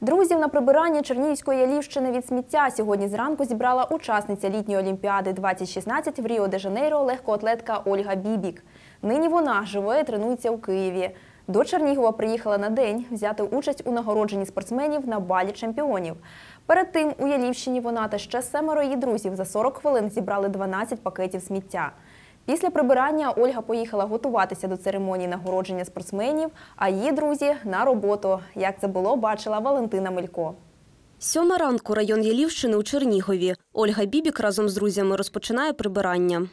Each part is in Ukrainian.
Друзів на прибиранні Чернігівської Ялівщини від сміття сьогодні зранку зібрала учасниця літньої олімпіади 2016 в Ріо-де-Жанейро легкоатлетка Ольга Бібік. Нині вона живе і тренується у Києві. До Чернігова приїхала на день взяти участь у нагородженні спортсменів на балі чемпіонів. Перед тим у Ялівщині вона та ще семеро її друзів за 40 хвилин зібрали 12 пакетів сміття. Після прибирання Ольга поїхала готуватися до церемонії нагородження спортсменів, а її друзі на роботу. Як це було, бачила Валентина Мелько. Сьома ранку район Ялівщини у Чернігові. Ольга Бібік разом з друзями розпочинає прибирання.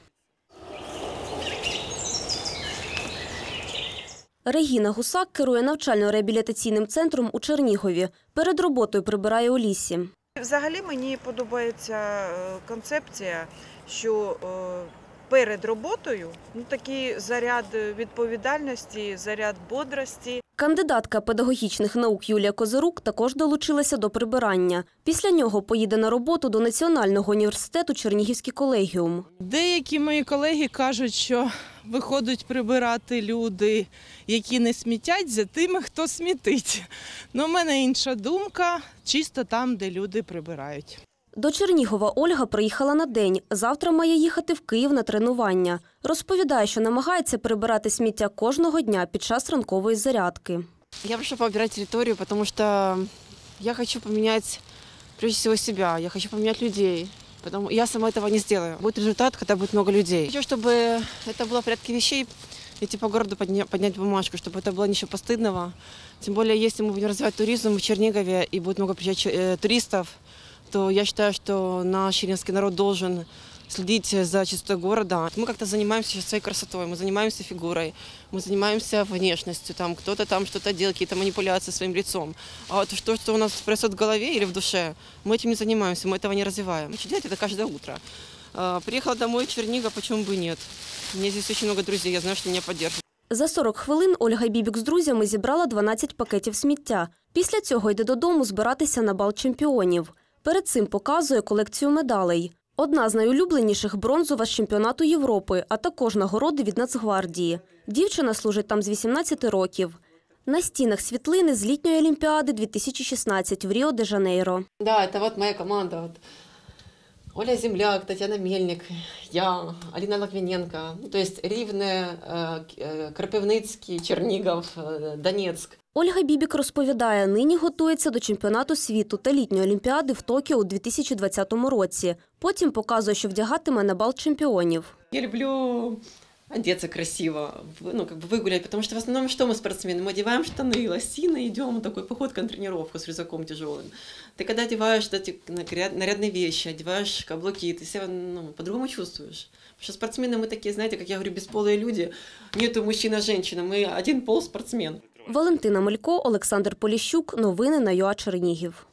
Регіна Гусак керує навчально-реабілітаційним центром у Чернігові. Перед роботою прибирає у лісі. Взагалі мені подобається е, концепція, що е, перед роботою ну, такий заряд відповідальності, заряд бодрості. Кандидатка педагогічних наук Юлія Козирук також долучилася до прибирання. Після нього поїде на роботу до Національного університету Чернігівський колегіум. Деякі мої колеги кажуть, що виходять прибирати люди, які не смітять за тими, хто смітить. Ну, у мене інша думка, чисто там, де люди прибирають. До Чернігова Ольга приїхала на день. Завтра має їхати в Київ на тренування. Розповідає, що намагається прибирати сміття кожного дня під час ранкової зарядки. Я прошу поубирать территорию, потому что я хочу поменять, прежде всего, себя. Я хочу поменять людей. Потому я сама этого не сделаю. Будет результат, когда будет много людей. Хочу, чтобы это было в порядке вещей, идти по городу, подня- поднять бумажку, чтобы это было ничего постыдного. Тем более, если мы будем развивать туризм в Чернигове и будет много приезжать че- э, туристов, то я считаю, что наш черниговский народ должен следить за чистотой города. Мы как-то занимаемся сейчас своей красотой, мы занимаемся фигурой, мы занимаемся внешностью, там кто-то там что-то делает, какие-то манипуляции своим лицом. А вот то, что у нас происходит в голове или в душе, мы этим не занимаемся, мы этого не развиваем. Мы делать это каждое утро. А, Приехала домой в Чернигов, почему бы и нет? У меня здесь очень много друзей, я знаю, что меня поддержат. За 40 хвилин Ольга Бібік з друзями зібрала 12 пакетів сміття. Після цього йде додому збиратися на бал чемпіонів. Перед цим показує колекцію медалей. Одна з найулюбленіших бронзова з чемпіонату Європи, а також нагороди від Нацгвардії. Дівчина служить там з 18 років. На стінах світлини з літньої олімпіади 2016 в Ріо-де-Жанейро. Да, це от моя команда. Вот. Оля Земляк, Татьяна Мельник, я, Алина Логвиненко. Ну, то есть Рівне, э, К- э, Кропивницький, Чернігов, э, Донецьк. Ольга Бібік розповідає, нині готується до чемпіонату світу та літньої олімпіади в Токіо у 2020 році. Потім показує, що вдягатиме на бал чемпіонів. Я люблю одеться красиво, в- ну, как бы выгулять, потому что в основном что мы спортсмены? Мы одеваем штаны, лосины, идем такой походка на тренировку с рюкзаком тяжелым. Ты когда одеваешь вот эти наряд- нарядные вещи, одеваешь каблуки, ты себя ну, по-другому чувствуешь. Потому что спортсмены мы такие, знаете, как я говорю, бесполые люди. Нету мужчина, женщина, мы один пол спортсмен. Валентина Мелько, Олександр Поліщук. Новини на ЮА Чернігів.